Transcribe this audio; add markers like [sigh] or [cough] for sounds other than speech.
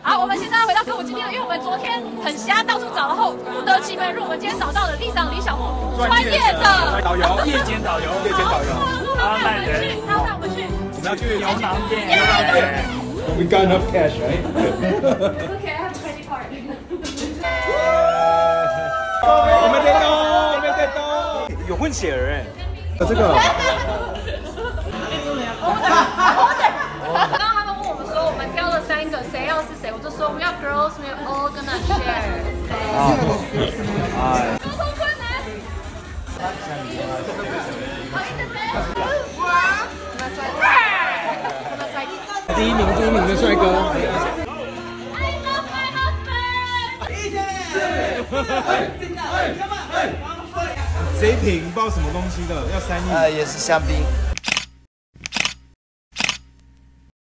好，我们现在回到歌舞伎町了，因为我们昨天很瞎，到处找，然后不得其门入。我们今天找到了丽长李小萌，专业的导游，夜间导游，夜间导游。好，带我们去，他要带我们去。我们要去牛郎店，牛郎店。We got enough cash, right? [laughs] Okay, I have credit card. 我们在动，我们在动。有混血儿哎，这个。个，谁要是谁，我就说我们要 girls，没有 all gonna share。哎。沟通困难。第一名，第一名的帅哥。I love my husband。这一瓶不知道什么东西的，要三亿。呃，也是香槟。